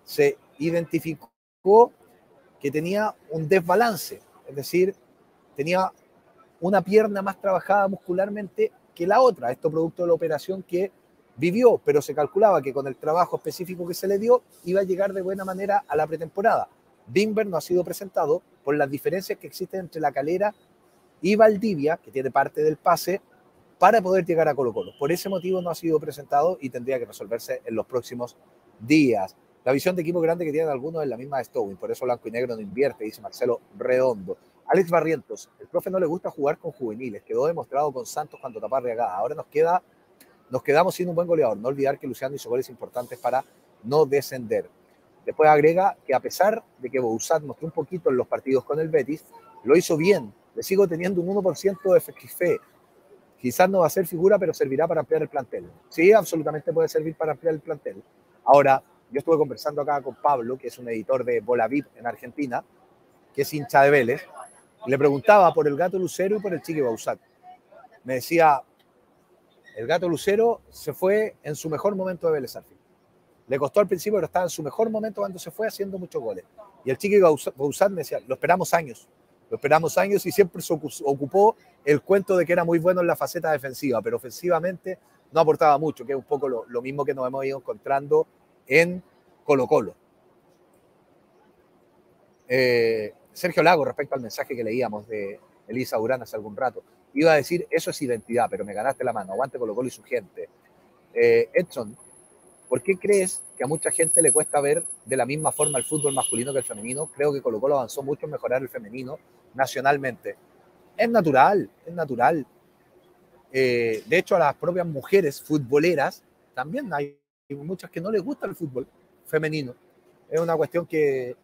se identificó que tenía un desbalance, es decir, tenía una pierna más trabajada muscularmente que la otra. Esto producto de la operación que vivió, pero se calculaba que con el trabajo específico que se le dio iba a llegar de buena manera a la pretemporada. Bimber no ha sido presentado por las diferencias que existen entre la calera y Valdivia, que tiene parte del pase, para poder llegar a Colo Colo. Por ese motivo no ha sido presentado y tendría que resolverse en los próximos días. La visión de equipo grande que tienen algunos es la misma de por eso Blanco y Negro no invierte, dice Marcelo Redondo. Alex Barrientos, el profe no le gusta jugar con juveniles, quedó demostrado con Santos cuando tapar regada. Ahora nos queda, nos quedamos sin un buen goleador. No olvidar que Luciano hizo goles importantes para no descender. Después agrega que a pesar de que Bouzat mostró un poquito en los partidos con el Betis, lo hizo bien. Le sigo teniendo un 1% de fe. Quizás no va a ser figura, pero servirá para ampliar el plantel. Sí, absolutamente puede servir para ampliar el plantel. Ahora, yo estuve conversando acá con Pablo, que es un editor de Bola en Argentina, que es hincha de Vélez, le preguntaba por el gato Lucero y por el Chiqui Bausat. Me decía, el gato Lucero se fue en su mejor momento de Vélez Le costó al principio, pero estaba en su mejor momento cuando se fue haciendo muchos goles. Y el Chiqui Bausat me decía, lo esperamos años. Lo esperamos años y siempre se ocupó el cuento de que era muy bueno en la faceta defensiva, pero ofensivamente no aportaba mucho, que es un poco lo, mismo que nos hemos ido encontrando en Colo Colo. Eh, Sergio Lago, respecto al mensaje que leíamos de Elisa Urán hace algún rato, iba a decir, eso es identidad, pero me ganaste la mano, aguante Colo Colo y su gente. Eh, Edson, ¿por qué crees que a mucha gente le cuesta ver de la misma forma el fútbol masculino que el femenino? Creo que Colo Colo avanzó mucho en mejorar el femenino nacionalmente. Es natural, es natural. Eh, de hecho, a las propias mujeres futboleras también hay muchas que no les gusta el fútbol femenino. Es una cuestión que,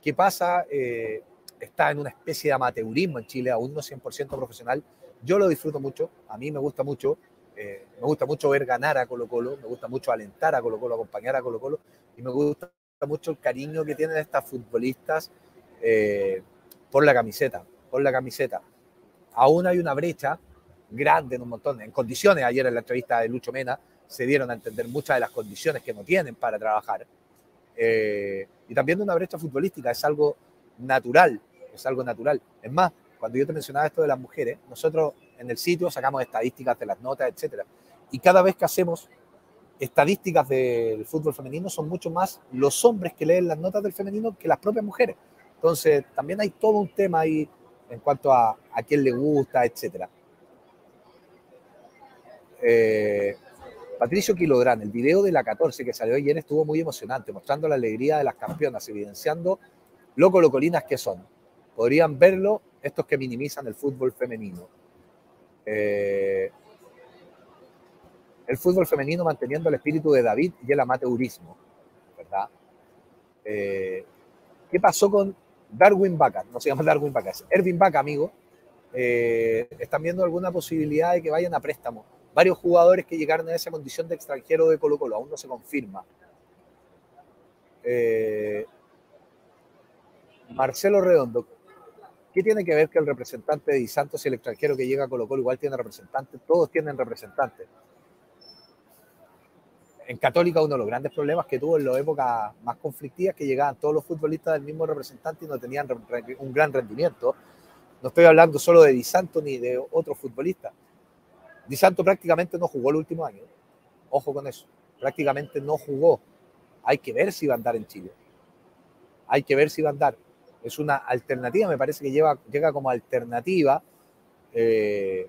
que pasa, eh, está en una especie de amateurismo en Chile, aún no 100% profesional. Yo lo disfruto mucho, a mí me gusta mucho, eh, me gusta mucho ver ganar a Colo Colo, me gusta mucho alentar a Colo Colo, acompañar a Colo Colo, y me gusta mucho el cariño que tienen estas futbolistas eh, por la camiseta, por la camiseta. Aún hay una brecha grande en un montón, en condiciones, ayer en la entrevista de Lucho Mena, se dieron a entender muchas de las condiciones que no tienen para trabajar. Eh, y también de una brecha futbolística, es algo natural, es algo natural. Es más, cuando yo te mencionaba esto de las mujeres, nosotros en el sitio sacamos estadísticas de las notas, etcétera. Y cada vez que hacemos estadísticas del fútbol femenino, son mucho más los hombres que leen las notas del femenino que las propias mujeres. Entonces, también hay todo un tema ahí en cuanto a, a quién le gusta, etcétera. Eh, Patricio Quilodrán, el video de la 14 que salió ayer estuvo muy emocionante, mostrando la alegría de las campeonas, evidenciando lo colocolinas que son. Podrían verlo estos que minimizan el fútbol femenino. Eh, el fútbol femenino manteniendo el espíritu de David y el amateurismo, ¿verdad? Eh, ¿Qué pasó con Darwin Vaca? No se llama Darwin Vaca, es Erwin Vaca, amigo. Eh, ¿Están viendo alguna posibilidad de que vayan a préstamo? varios jugadores que llegaron a esa condición de extranjero de Colo Colo, aún no se confirma. Marcelo Redondo, ¿qué tiene que ver que el representante de Di Santos y el extranjero que llega a Colo Colo igual tiene representantes? Todos tienen representantes. En Católica uno de los grandes problemas que tuvo en la época más conflictivas que llegaban todos los futbolistas del mismo representante y no tenían un gran rendimiento. No estoy hablando solo de Di Santos ni de otros futbolistas Di prácticamente no jugó el último año. Ojo con eso. Prácticamente no jugó. Hay que ver si va a andar en Chile. Hay que ver si va a andar. Es una alternativa, me parece que lleva, llega como alternativa. Eh,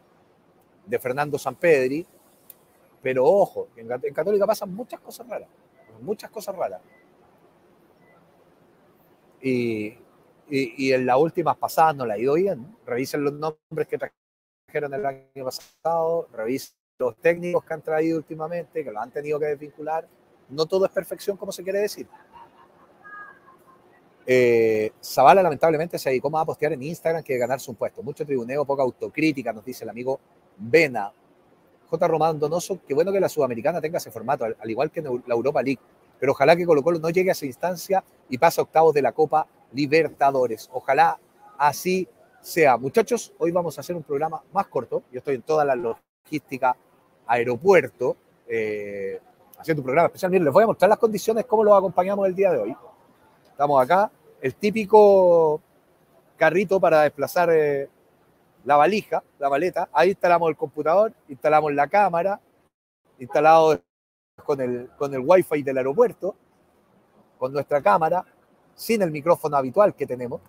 de Fernando Sampedri, pero ojo, en, en Católica pasan muchas cosas raras, muchas cosas raras. Y, en las últimas pasadas no la ha ido bien. Revisen los nombres que trajeron el año pasado, revisen los técnicos que han traído últimamente, que lo han tenido que desvincular. No todo es perfección, como se quiere decir. Eh, Zavala lamentablemente se dedicó más a postear en Instagram que a ganarse un puesto. Mucho tribuneo, poca autocrítica, nos dice el amigo Vena. J. Román Donoso, qué bueno que la Sudamericana tenga ese formato, al, igual que la Europa League. Pero ojalá que Colo Colo no llegue a esa instancia y pase a octavos de la Copa Libertadores. Ojalá así sea. Muchachos, hoy vamos a hacer un programa más corto. Yo estoy en toda la logística aeropuerto, eh, haciendo un programa especial. Miren, les voy a mostrar las condiciones, cómo los acompañamos el día de hoy. Estamos acá, el típico carrito para desplazar eh, la valija, la maleta. Ahí instalamos el computador, instalamos la cámara, instalado con el, con el wifi del aeropuerto, con nuestra cámara, sin el micrófono habitual que tenemos,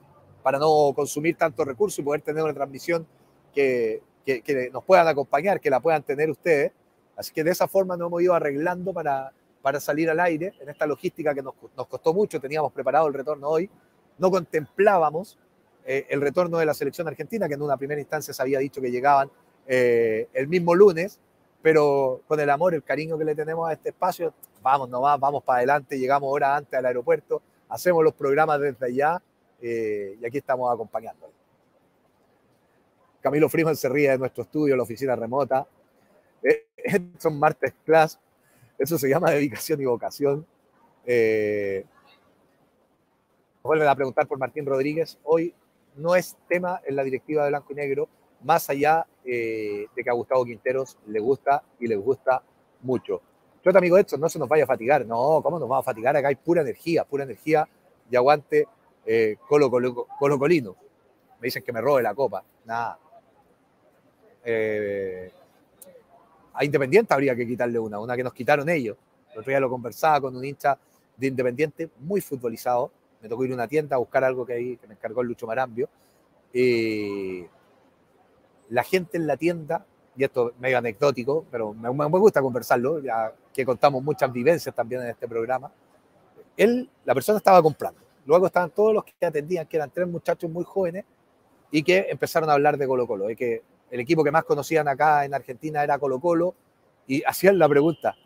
para no consumir tantos recursos y poder tener una transmisión que, que, nos puedan acompañar, que la puedan tener ustedes. Así que de esa forma nos hemos ido arreglando para, para salir al aire en esta logística que nos, nos costó mucho. Teníamos preparado el retorno hoy. No contemplábamos eh, el retorno de la selección argentina, que en una primera instancia se había dicho que llegaban eh, el mismo lunes, pero con el amor, el cariño que le tenemos a este espacio, vamos nomás, vamos para adelante, llegamos horas antes al aeropuerto, hacemos los programas desde allá eh, y aquí estamos acompañando. Camilo Freeman se ríe de nuestro estudio, la oficina remota. Eh, son martes class, eso se llama dedicación y vocación. Eh, vuelven a preguntar por Martín Rodríguez. Hoy no es tema en la directiva de Blanco y Negro, más allá eh, de que a Gustavo Quinteros le gusta y le gusta mucho. Yo, amigo esto no se nos vaya a fatigar. No, ¿cómo nos vamos a fatigar? Acá hay pura energía, pura energía y aguante colo, colo, colo, colino. Me dicen que me robe la copa. Nada, eh, a Independiente habría que quitarle una, una que nos quitaron ellos. El otro día lo conversaba con un hincha de Independiente muy futbolizado. Me tocó ir a una tienda a buscar algo que, ahí, que me encargó el Lucho Marambio. y la gente en la tienda, y esto es medio anecdótico, pero me, me, gusta conversarlo, ya que contamos muchas vivencias también en este programa. Él, la persona estaba comprando. Luego estaban todos los que atendían, que eran tres muchachos muy jóvenes, y que empezaron a hablar de Colo Colo, de que el equipo que más conocían acá en Argentina era Colo Colo, y hacían la pregunta,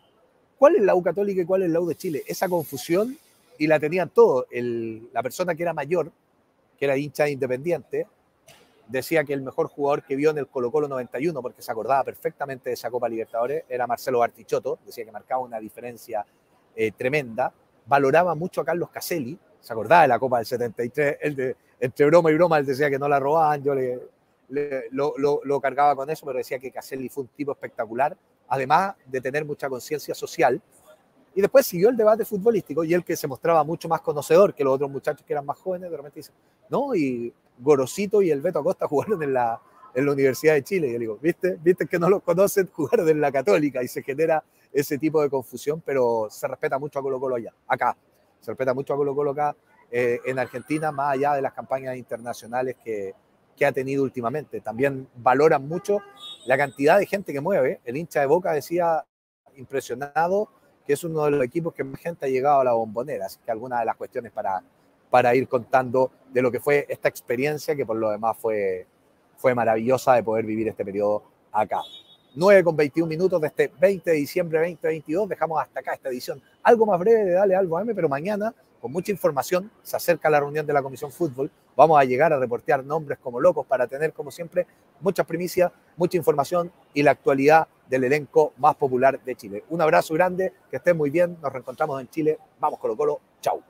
¿cuál es la U Católica y cuál es la U de Chile? Esa confusión, y la tenían todos. la persona que era mayor, que era hincha independiente, decía que el mejor jugador que vio en el Colo Colo 91, porque se acordaba perfectamente de esa Copa Libertadores, era Marcelo Bartichotto, decía que marcaba una diferencia eh, tremenda, valoraba mucho a Carlos Caselli, se acordaba de la Copa del 73, él de, entre broma y broma él decía que no la robaban, yo le, lo, cargaba con eso, pero decía que Caselli fue un tipo espectacular, además de tener mucha conciencia social. Y después siguió el debate futbolístico y él que se mostraba mucho más conocedor que los otros muchachos que eran más jóvenes, de repente dice, no, y Gorosito y el Beto Acosta jugaron en la, Universidad de Chile. Y yo digo, ¿viste? ¿Viste que no los conocen? Jugaron en la Católica y se genera ese tipo de confusión, pero se respeta mucho a Colo Colo allá, acá. Se respeta mucho a Colo Colo acá eh, en Argentina, más allá de las campañas internacionales que, que ha tenido últimamente. También valoran mucho la cantidad de gente que mueve. El hincha de Boca decía impresionado que es uno de los equipos que más gente ha llegado a la bombonera. Así que algunas de las cuestiones para, para ir contando de lo que fue esta experiencia, que por lo demás fue, fue maravillosa de poder vivir este periodo acá. 9 con 21 minutos de este 20 de diciembre 2022. Dejamos hasta acá esta edición algo más breve de Dale Algo a M, pero mañana con mucha información. Se acerca la reunión de la Comisión Fútbol. Vamos a llegar a reportear nombres como locos para tener, como siempre, muchas primicias, mucha información y la actualidad del elenco más popular de Chile. Un abrazo grande, que estén muy bien. Nos reencontramos en Chile. Vamos, Colo Colo. Chau.